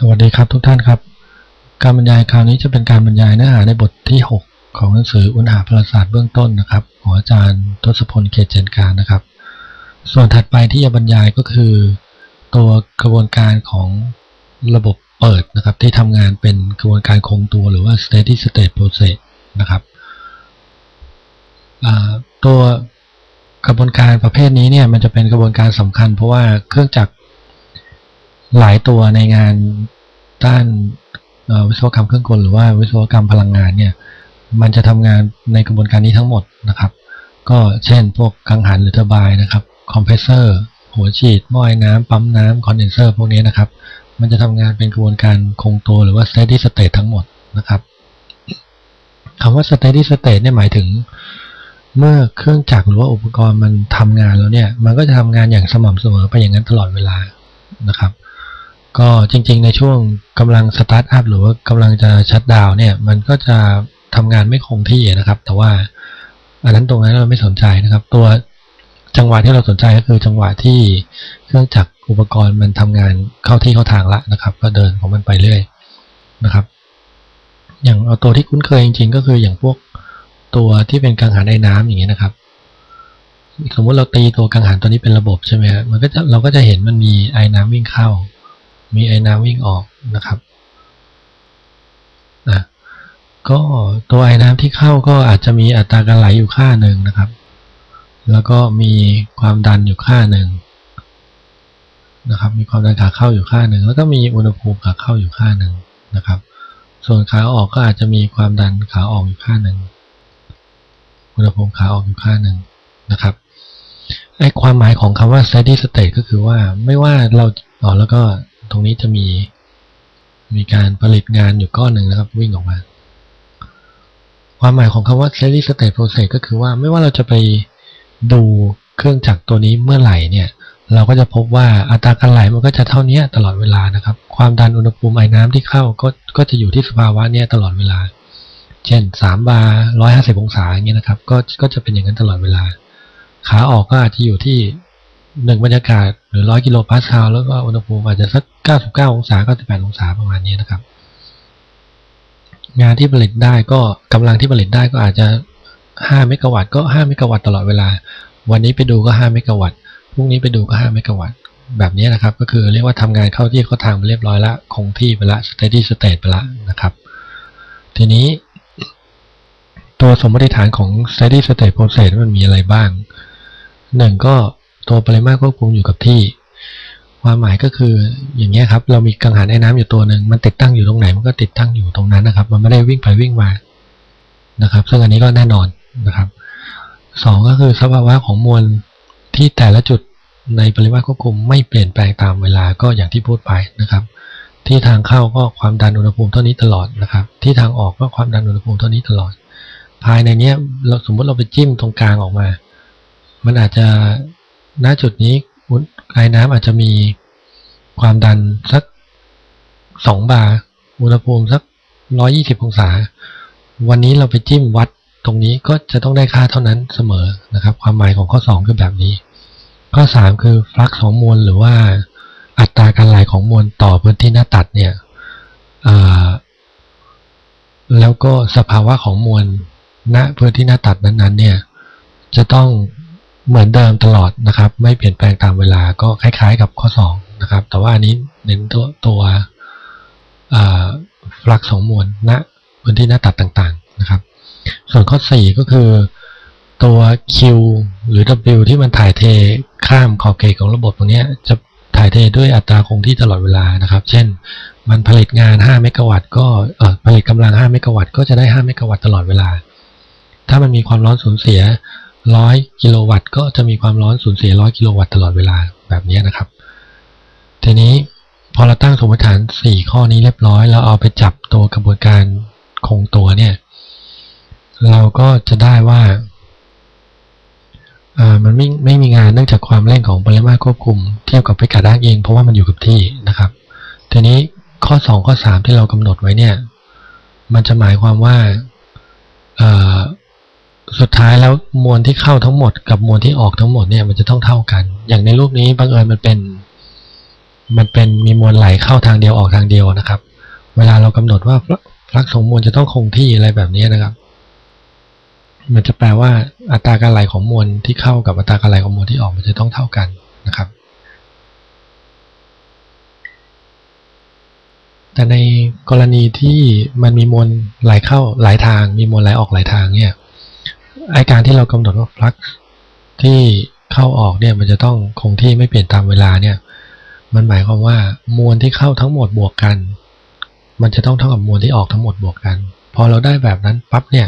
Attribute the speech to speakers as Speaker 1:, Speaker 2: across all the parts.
Speaker 1: สวัสดีครับทุกท่านครับ การบรรยายคราวนี้จะเป็นการบรรยายเนื้อหาในบทที่ 6 ของหนังสืออุณหภาศาสตร์เบื้องต้นนะครับของอาจารย์ทศพลเขตเจนการนะครับ ส่วนถัดไปที่จะบรรยายก็คือ ตัวกระบวนการของระบบเปิดนะครับ ที่ทำงานเป็นกระบวนการคงตัวหรือว่า steady state process นะครับตัวกระบวนการประเภทนี้เนี่ยมันจะเป็นกระบวนการสำคัญ เพราะว่าเครื่องจักร หลายตัวในงานด้านวิศวกรรมเครื่องกลหรือว่าวิศวกรรมพลังงานเนี่ยมันจะทำงานในกระบวนการนี้ทั้งหมดนะครับ ก็เช่นพวกกังหันหรือ turbine นะครับคอมเพรสเซอร์หัวฉีดหม้อไอน้ำปั๊มน้ำคอนเดนเซอร์พวกนี้นะครับ มันจะทำงานเป็นกระบวนการคงตัวหรือว่า steady state ทั้งหมดนะครับคำว่า steady state เนี่ยหมายถึง เมื่อเครื่องจักรหรือว่าอุปกรณ์มันทำงานแล้วเนี่ย มันก็จะทำงานอย่างสม่ำเสมอไปอย่างนั้นตลอดเวลานะครับ ก็จริงๆ ในช่วงกำลังสตาร์ทอัพหรือว่ากำลังจะชัดดาวเนี่ย มันก็จะทำงานไม่คงที่นะครับ แต่ว่าอันนั้นตรงนั้นเราไม่สนใจนะครับ ตัวจังหวะที่เราสนใจก็คือจังหวะที่เครื่องจักรอุปกรณ์มันทำงานเข้าที่เข้าทางละนะครับ ก็เดินของมันไปเรื่อยนะครับ อย่างเอาตัวที่คุ้นเคยจริงๆ ก็คืออย่างพวกตัวที่เป็นกังหันไอ้น้ำอย่างเงี้ยนะครับสมมุติเราตีตัวกังหันตัวนี้เป็นระบบใช่ไหมครับมันก็จะเราก็จะเห็นมันมีไอ้น้ำวิ่งเข้า มีไอ้น้ำวิ่งออกนะครับนะก็ตัวไอ้น้ำที่เข้าก็อาจจะมีอัตราการไหลอยู่ค่าหนึ่งนะครับ แล้วก็มีความดันอยู่ค่าหนึ่งนะครับ มีความดันขาเข้าอยู่ค่าหนึ่งแล้วก็มีอุณหภูมิขาเข้าอยู่ค่าหนึ่งนะครับ ส่วนขาออกก็อาจจะมีความดันขาออกอยู่ค่าหนึ่งอุณหภูมิขาออกอยู่ค่าหนึ่งนะครับไอความหมายของคำว่า steady state ก็คือว่าไม่ว่าเราอ๋อแล้วก็ ตรงนี้จะมีมีการผลิตงานอยู่ก้อนหนึ่งนะครับ วิ่งออกมา ความหมายของคำว่า steady state process ก็คือว่าไม่ว่าเราจะไปดูเครื่องจักรตัวนี้เมื่อไหร่เนี่ย เราก็จะพบว่าอัตราการไหลมันก็จะเท่านี้ตลอดเวลานะครับ ความดันอุณหภูมิไอ้น้ำที่เข้าก็ก็จะอยู่ที่สภาวะเนี้ยตลอดเวลา เช่น 3 บาร์150 องศาอย่างเงี้ยนะครับ ก็ก็จะเป็นอย่างนั้นตลอดเวลา ขาออกก็อาจจะอยู่ที่ หนึ่งบรรยากาศหรือร้อยกิโลพาสคาลแล้วก็อุณหภูมิอาจจะสักเก้าสิบเก้าองศาเก้าสิบแปดองศาประมาณนี้นะครับ งานที่ผลิตได้ก็กำลังที่ผลิตได้ก็อาจจะห้าเมกะวัตต์ก็ห้าเมกะวัตต์ตลอดเวลา วันนี้ไปดูก็ห้าเมกะวัตต์พรุ่งนี้ไปดูก็ห้าเมกะวัตต์แบบนี้นะครับ ก็คือเรียกว่าทำงานเข้าที่เข้าทางไปเรียบร้อยละคงที่ไปละ steady state ไปละนะครับ ทีนี้ ตัวสมมติฐานของ steady state process มันมีอะไรบ้างหนึ่งก็ ตัวปริมาตรควบคุมอยู่กับที่ ความหมายก็คืออย่างเงี้ครับ เรามีกังหันไอ้น้ำอยู่ตัวหนึ่งมันติดตั้งอยู่ตรงไหนมันก็ติดตั้งอยู่ตรงนั้นนะครับ มันไม่ได้วิ่งไปวิ่งมานะครับ ซึ่งอันนี้ก็แน่นอนนะครับสองก็คือสภาวะของมวลที่แต่ละจุดในปริมาตรควบคุมไม่เปลี่ยนแปลงตามเวลาก็อย่างที่พูดไปนะครับ ที่ทางเข้าก็ความดันอุณหภูมิเท่านี้ตลอดนะครับ ที่ทางออกก็ความดันอุณหภูมิเท่านี้ตลอด ภายในเนี้ยเราสมมติเราไปจิ้มตรงกลางออกมา มันอาจจะ ณจุดนี้ไอ้น้ำอาจจะมีความดันสักสองบาร์อุณหภูมิสักร้อยี่สิบองศา วันนี้เราไปจิ้มวัดตรงนี้ก็จะต้องได้ค่าเท่านั้นเสมอนะครับ ความหมายของข้อสองคือแบบนี้ ข้อสามคือฟลักของมวลหรือว่าอัตราการไหลของมวลต่อพื้นที่หน้าตัดเนี่ยแล้วก็สภาวะของมวลณพื้นที่หน้าตัดนั้นๆเนี่ยจะต้อง เหมือนเดิมตลอดนะครับ ไม่เปลี่ยนแปลงตามเวลาก็คล้ายๆกับข้อ 2 นะครับ แต่ว่าอันนี้เน้นตัวตัวฟลักซ์ของมวลณพื้นที่หน้าตัดต่างๆนะครับ ส่วนข้อ 4 ก็คือตัว Q หรือ W ที่มันถ่ายเทข้ามขอบเขตของระบบตรงนี้จะถ่ายเทด้วยอัตราคงที่ตลอดเวลานะครับ เช่น มันผลิตงาน 5 เมกะวัตต์ก็ผลิตกำลัง 5 เมกะวัตต์ก็จะได้ 5 เมกะวัตต์ตลอดเวลา ถ้ามันมีความร้อนสูญเสีย ร้อยกิโลวัตต์ก็จะมีความร้อนสูญเสียร้อยกิโลวัตต์ตลอดเวลาแบบนี้นะครับ ทีนี้พอเราตั้งสมมติฐาน 4 ข้อนี้เรียบร้อย เราเอาไปจับตัวกระบวนการคงตัวเนี่ย เราก็จะได้ว่ามันไม่ไม่มีงานเนื่องจากความเร่งของปริมาตรควบคุมเทียบกับพิกัดอ้างอิงเพราะว่ามันอยู่กับที่นะครับ ทีนี้ข้อ 2 ข้อ 3 ที่เรากำหนดไว้เนี่ย มันจะหมายความว่า สุดท้ายแล้วมวลที่เข้าทั้งหมด กับมวลที่ออกทั้งหมดเนี่ยมันจะต้องเท่ากัน อย่างในรูปนี้บังเอิญมันเป็น มันเป็นมีมวลไหลเข้าทางเดียวออกทางเดียวนะครับ เวลาเรากำหนดว่าฟลักของมวลจะต้องคงที่อะไรแบบนี้นะครับ มันจะแปลว่าอัตราการไหลของมวลที่เข้ากับอัตราการไหลของมวลที่ออกมันจะต้องเท่ากันนะครับ แต่ในกรณีที่มันมีมวลไหลเข้าหลายทาง มีมวลไหลออกหลายทางเนี่ย ไอการที่เรากำหนดว่าฟลักที่เข้าออกเนี่ยมันจะต้องคงที่ไม่เปลี่ยนตามเวลาเนี่ย มันหมายความว่ามวลที่เข้าทั้งหมดบวกกัน มันจะต้องเท่ากับมวลที่ออกทั้งหมดบวกกัน พอเราได้แบบนั้นปั๊บเนี่ย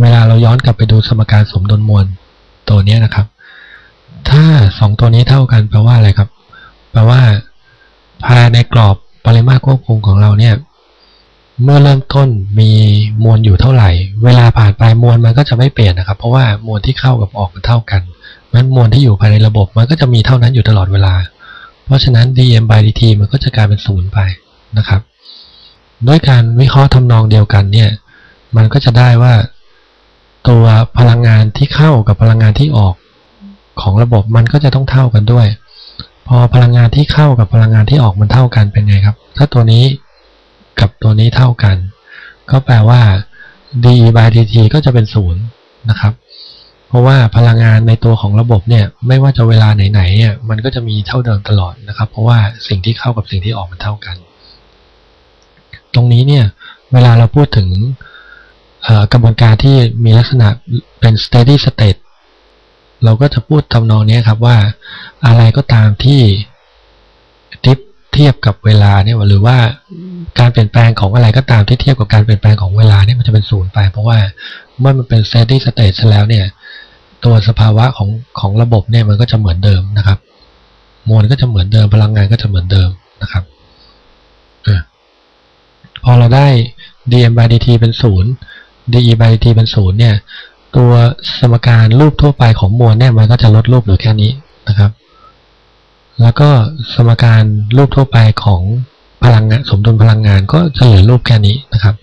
Speaker 1: เวลาเราย้อนกลับไปดูสมการสมดุลมวลตัวนี้นะครับ ถ้าสองตัวนี้เท่ากันแปลว่าอะไรครับ แปลว่าภายในกรอบปริมาตรควบคุมของเราเนี่ย เมื่อเริ่มต้นมีมวลอยู่เท่าไหร่ เวลาผ่านไปมวลมันก็จะไม่เปลี่ยนนะครับ เพราะว่ามวลที่เข้ากับออกมันเท่ากันมันมวลที่อยู่ภายในระบบมันก็จะมีเท่านั้นอยู่ตลอดเวลา เพราะฉะนั้น dm by dt มันก็จะกลายเป็นศูนย์ไปนะครับ ด้วยการวิเคราะห์ทำนองเดียวกันเนี่ย มันก็จะได้ว่า ตัวพลังงานที่เข้ากับพลังงานที่ออกของระบบมันก็จะต้องเท่ากันด้วย พอพลังงานที่เข้ากับพลังงานที่ออกมันเท่ากันเป็นไงครับ ถ้าตัวนี้ กับตัวนี้เท่ากัน ก็แปลว่า d by dt ก็จะเป็นศูนย์นะครับ เพราะว่าพลังงานในตัวของระบบเนี่ยไม่ว่าจะเวลาไหนๆเนี่ยมันก็จะมีเท่าเดิมตลอดนะครับ เพราะว่าสิ่งที่เข้ากับสิ่งที่ออกมันเท่ากัน ตรงนี้เนี่ยเวลาเราพูดถึงกระบวนการที่มีลักษณะเป็น steady state เราก็จะพูดทำนองนี้ครับว่าอะไรก็ตามที่ เทียบกับเวลาเนี่ยหรือว่าการเปลี่ยนแปลงของอะไรก็ตามที่เทียบกับการเปลี่ยนแปลงของเวลาเนี่ยมันจะเป็นศูนย์ไป เพราะว่าเมื่อมันเป็น steady state แล้วเนี่ย ตัวสภาวะของของระบบเนี่ยมันก็จะเหมือนเดิมนะครับ มวลก็จะเหมือนเดิมพลังงานก็จะเหมือนเดิมนะครับอพอเราได้ dm by dt เป็นศูนย์ de by dt เป็นศูนย์เนี่ย ตัวสมการรูปทั่วไปของมวลเนี่ยมันก็จะลดรูปเหลือแค่นี้นะครับ แล้วก็สมการรูปทั่วไปของพลังงานสมดุลพลังงานก็จะเหลือรูปแค่นี้นะครับ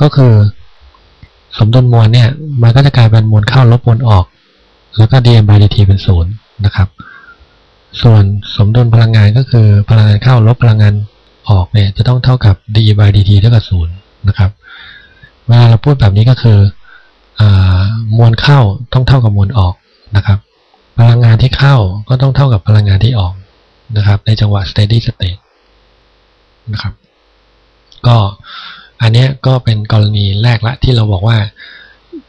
Speaker 1: ก็คือ สมดุลมวลเนี่ยมันก็จะกลายเป็นมวลเข้าลบมวลออก แล้วก็ dm by dt เป็นศูนย์นะครับ ส่วนสมดุลพลังงานก็คือพลังงานเข้าลบพลังงานออกเนี่ยจะต้องเท่ากับ d by dt เท่ากับศูนย์นะครับเวลาเราพูดแบบนี้ก็คืออมวลเข้าต้องเท่ากับมวลออกนะครับ พลังงานที่เข้าก็ต้องเท่ากับพลังงานที่ออก นะครับ ในจังหวะ steady state นะครับ ก็อันนี้ก็เป็นกรณีแรกละที่เราบอกว่า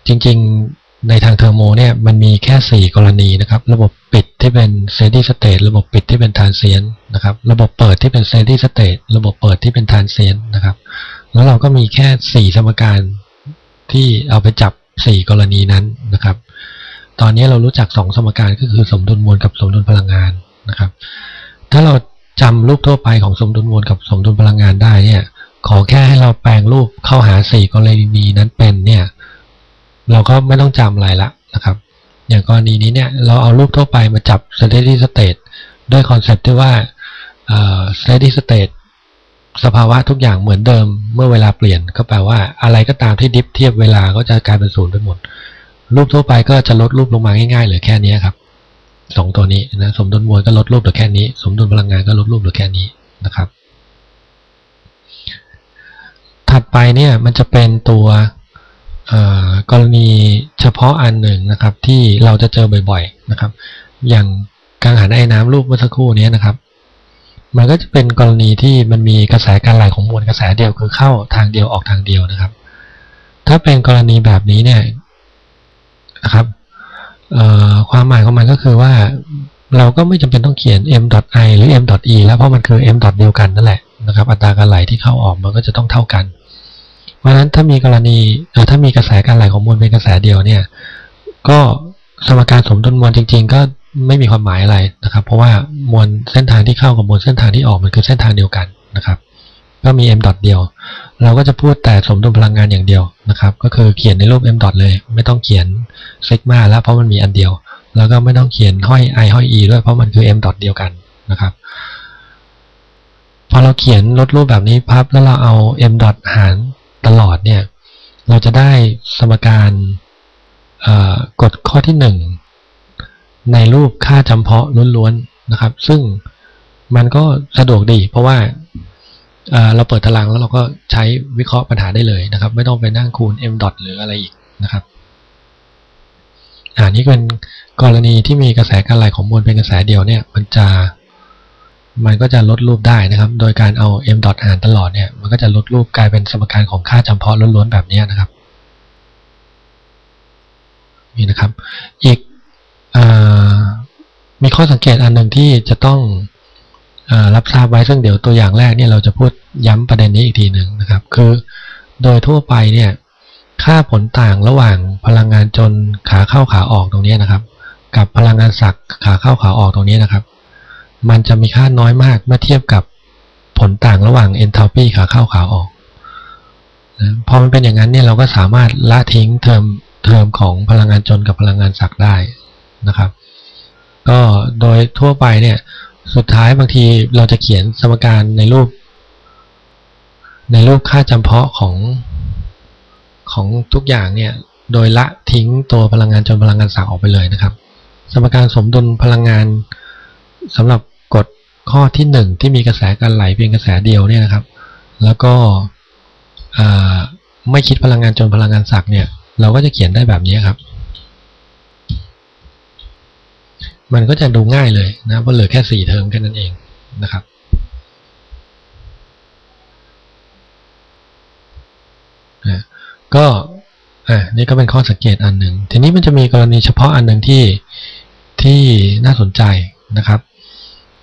Speaker 1: จริงๆในทางเทอร์โมเนี่ยมันมีแค่ 4 กรณีนะครับ ระบบปิดที่เป็น steady state ระบบปิดที่เป็น transient นะครับ ระบบเปิดที่เป็น steady state ระบบเปิดที่เป็น transient นะครับ แล้วเราก็มีแค่ 4 สมการที่เอาไปจับ 4 กรณีนั้นนะครับ ตอนนี้เรารู้จัก 2 สมการก็คือสมดุลมวลกับสมดุลพลังงานนะครับ ถ้าเราจำรูปทั่วไปของสมดุลมวลกับสมดุลพลังงานได้เนี่ย ขอแค่ให้เราแปลงรูปเข้าหา4กรณีนั้นเป็นเนี่ย เราก็ไม่ต้องจำอะไรละนะครับ อย่างกรณีนี้เนี่ยเราเอารูปทั่วไปมาจับ steady state ด้วยคอนเซปต์ที่ว่า steady state สภาวะทุกอย่างเหมือนเดิมเมื่อเวลาเปลี่ยนก็แปลว่าอะไรก็ตามที่ดิฟเทียบเวลาก็จะกลายเป็นศูนย์ไปหมด รูปทั่วไปก็จะลดรูปลงมาง่ายๆเหลือแค่นี้ครับ สองตัวนี้นะสมดุลมวลก็ลดรูปเหลือแค่นี้ สมดุลพลังงานก็ลดรูปเหลือแค่นี้นะครับ ถัดไปเนี่ยมันจะเป็นตัวกรณีเฉพาะอันหนึ่งนะครับ ที่เราจะเจอบ่อยๆนะครับ อย่างการหันไอ้น้ำรูปเมื่อสักครู่นี้นะครับ มันก็จะเป็นกรณีที่มันมีกระแสการไหลของมวลกระแสเดียวคือเข้าทางเดียวออกทางเดียวนะครับ ถ้าเป็นกรณีแบบนี้เนี่ยนะครับ ความหมายของมันก็คือว่าเราก็ไม่จำเป็นต้องเขียน m.i หรือ m.e แล้วเพราะมันคือ m. เดียวกันนั่นแหละนะครับ อัตราการไหลที่เข้าออกมันก็จะต้องเท่ากัน เพราะฉะนั้นถ้ามีกรณีถ้ามีกระแสการไหลของมวลเป็นกระแสเดียวเนี่ย ก็สมการสมดุลมวลจริง ๆ ก็ไม่มีความหมายอะไรนะครับ เพราะว่ามวลเส้นทางที่เข้ากับมวลเส้นทางที่ออกมันคือเส้นทางเดียวกันนะครับ ก็มี m ดอทเดียว เราก็จะพูดแต่สมดุลพลังงานอย่างเดียวนะครับ ก็คือเขียนในรูป m ดอทเลย ไม่ต้องเขียนซิกมาแล้วเพราะมันมีอันเดียว แล้วก็ไม่ต้องเขียนห้อย i ห้อย e ด้วยเพราะมันคือ m ดอทเดียวกันนะครับ พอเราเขียนลดรูปแบบนี้พับแล้วเราเอา m ดอทหารตลอดเนี่ย เราจะได้สมการกฎข้อที่ 1 ในรูปค่าจำเพาะล้วนๆนะครับ ซึ่งมันก็สะดวกดีเพราะว่า เราเปิดตารางแล้วเราก็ใช้วิเคราะห์ปัญหาได้เลยนะครับ ไม่ต้องไปนั่งคูณ m dot หรืออะไรอีกนะครับอ่านี่เป็นกรณีที่มีกระแสการไหลของมวลเป็นกระแสเดียวเนี่ย มันจะ มันก็จะลดรูปได้นะครับ โดยการเอา m dot หารตลอดเนี่ย มันก็จะลดรูปกลายเป็นสมการของค่าจำเพาะล้วนๆแบบนี้นะครับนี่นะครับ อีกอมีข้อสังเกตอันหนึ่งที่จะต้อง รับทราบไว้ซึ่งเดี๋ยวตัวอย่างแรกเนี่ยเราจะพูดย้ำประเด็นนี้อีกทีหนึ่งนะครับ คือโดยทั่วไปเนี่ยค่าผลต่างระหว่างพลังงานจนขาเข้าขาออกตรงนี้นะครับ กับพลังงานสักขาเข้าขาออกตรงนี้นะครับ มันจะมีค่าน้อยมากเมื่อเทียบกับผลต่างระหว่างเอนทาลปีขาเข้าขาออกนะพอมันเป็นอย่างนั้นเนี่ยเราก็สามารถละทิ้งเทอมเทอมของพลังงานจนกับพลังงานสักได้นะครับ ก็โดยทั่วไปเนี่ย สุดท้ายบางทีเราจะเขียนสมการในรูป ในรูปค่าจำเพาะของของทุกอย่างเนี่ย โดยละทิ้งตัวพลังงานจนพลังงานสักออกไปเลยนะครับ สมการสมดุลพลังงานสำหรับกฎข้อที่ 1 ที่มีกระแสการไหลเพียงกระแสเดียวเนี่ยนะครับ แล้วก็ไม่คิดพลังงานจนพลังงานสักเนี่ย เราก็จะเขียนได้แบบนี้ครับ มันก็จะดูง่ายเลยนะเพราะเหลือแค่ 4 เทอมแค่นั้นเองนะครับนะก็อ่านี่ก็เป็นข้อสังเกตอันหนึ่ง ทีนี้มันจะมีกรณีเฉพาะอันหนึ่งที่ที่น่าสนใจนะครับ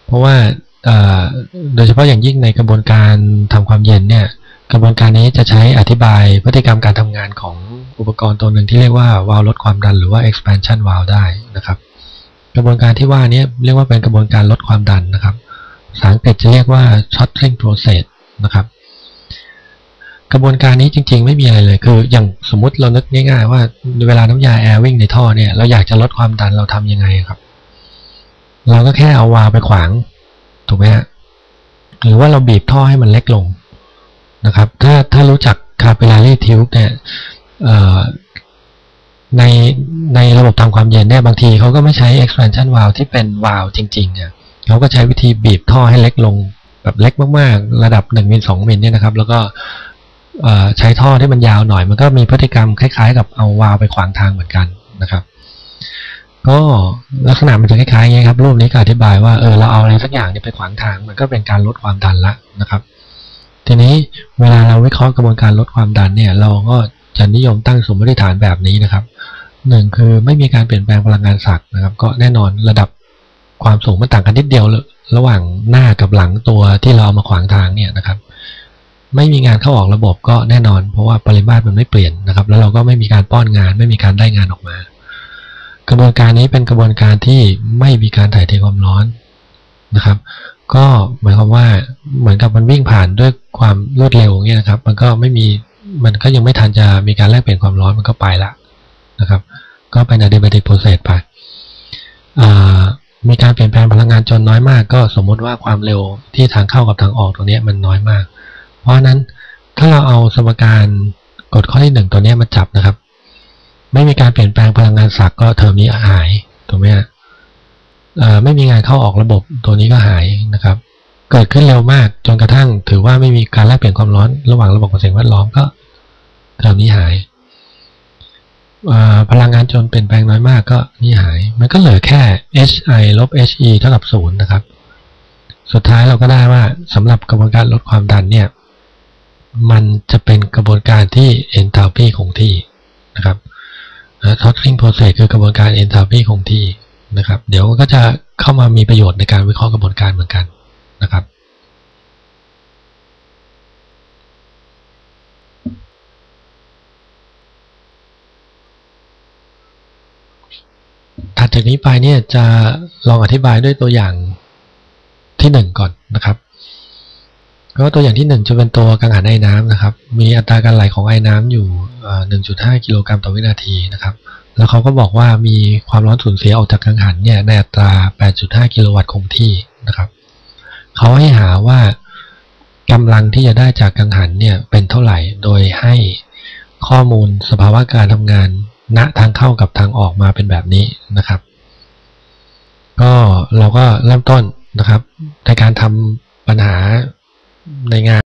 Speaker 1: เพราะว่าโดยเฉพาะอย่างยิ่งในกระบวนการทำความเย็นเนี่ยกระบวนการนี้จะใช้อธิบายพฤติกรรมการทำงานของอุปกรณ์ตัวหนึ่งที่เรียกว่าวาล์วลดความดันหรือว่า expansion valve ได้นะครับ กระบวนการที่ว่านี้เรียกว่าเป็นกระบวนการลดความดันนะครับภาษาอังกฤษจะเรียกว่า throttling process นะครับกระบวนการนี้จริงๆ ไม่มีอะไรเลย คือ อย่างสมมติเรานึกง่ายๆว่าเวลาน้ำยาแอร์วิ่งในท่อเนี่ย เราอยากจะลดความดันเราทํำยังไงครับ เราก็แค่เอาวาล์วไปขวางถูกไหมฮะหรือว่าเราบีบท่อให้มันเล็กลงนะครับ ถ้าถ้ารู้จัก capillary tube เนี่ย ในในระบบทำความเย็นเนี่ยบางทีเขาก็ไม่ใช้ expansion valve ที่เป็นวาล์วจริงๆเนี่ยเขาก็ใช้วิธีบีบท่อให้เล็กลงแบบเล็กมากๆ ระดับ1มิล2มิลเนี่ยนะครับ แล้วก็ใช้ท่อที่มันยาวหน่อย มันก็มีพฤติกรรมคล้ายๆ กับเอาวาล์วไปขวางทางเหมือนกันนะครับ ก็ลักษณะมันจะคล้ายๆอย่างนี้ครับ รูปนี้ก็อธิบายว่าเออเราเอาอะไรสักอย่างเนี่ยไปขวางทาง มันก็เป็นการลดความดันละนะครับ ทีนี้เวลาเราวิเคราะห์กระบวนการลดความดันเนี่ย เราก็จะนิยมตั้งสมมติฐานแบบนี้นะครับ หนึ่งคือไม่มีการเปลี่ยนแปลงพลังงานศักย์นะครับ ก็แน่นอนระดับความสูงมันต่างกันนิดเดียวระหว่างหน้ากับหลังตัวที่เราเอามาขวางทางเนี่ยนะครับ ไม่มีงานเข้าออกระบบก็แน่นอน เพราะว่าปริมาตรมันไม่เปลี่ยนนะครับ แล้วเราก็ไม่มีการป้อนงาน ไม่มีการได้งานออกมา กระบวนการนี้เป็นกระบวนการที่ไม่มีการถ่ายเทความร้อนนะครับ ก็หมายความว่าเหมือนกับมันวิ่งผ่านด้วยความรวดเร็วเงี้ยนะครับ มันก็ไม่มีมันก็ยังไม่ทันจะมีการแลกเปลี่ยนความร้อนมันก็ไปละ นะครับ ก็เป็น adiabatic process ไปมีการเปลี่ยนแปลงพลังงานจนน้อยมาก ก็สมมติว่าความเร็วที่ทางเข้ากับทางออกตรงนี้มันน้อยมาก เพราะนั้นถ้าเราเอาสมการกฎข้อที่หนึ่งตัวนี้มาจับนะครับ ไม่มีการเปลี่ยนแปลงพลังงานสักก็เทอมนี้หายถูกไหมฮะไม่มีงานเข้าออกระบบตัวนี้ก็หายนะครับ เกิดขึ้นเร็วมากจนกระทั่ง ถือว่าไม่มีการแลกเปลี่ยนความร้อนระหว่างระบบกับสิ่งแวดล้อมก็เทอมนี้หาย พลังงานจนเปลี่ยนแปลงน้อยมากก็นี่หาย มันก็เหลือแค่ hi ลบ he เท่ากับศูนย์นะครับ สุดท้ายเราก็ได้ว่าสำหรับกระบวนการลดความดันเนี่ย มันจะเป็นกระบวนการที่ enthalpy คงที่นะครับ throttling process คือกระบวนการ enthalpy คงที่นะครับ เดี๋ยวก็จะเข้ามามีประโยชน์ในการวิเคราะห์กระบวนการเหมือนกันนะครับ ถัด จากนี้ไปเนี่ยจะลองอธิบายด้วยตัวอย่างที่หนึ่งก่อนนะครับก็ตัวอย่างที่ 1 จะเป็นตัวกังหันไอ้น้ำนะครับ มีอัตราการไหลของไอ้น้ำอยู่ 1.5 กิโลกรัมต่อวินาทีนะครับ แล้วเขาก็บอกว่ามีความร้อนสูญเสียออกจากกังหันเนี่ยในอัตรา 8.5 กิโลวัตต์คงที่นะครับ เขาให้หาว่ากำลังที่จะได้จากกังหันเนี่ยเป็นเท่าไหร่ โดยให้ข้อมูลสภาวะการทำงาน ณทางเข้ากับทางออกมาเป็นแบบนี้นะครับ ก็เราก็เริ่มต้นนะครับ ในการทำปัญหาในงาน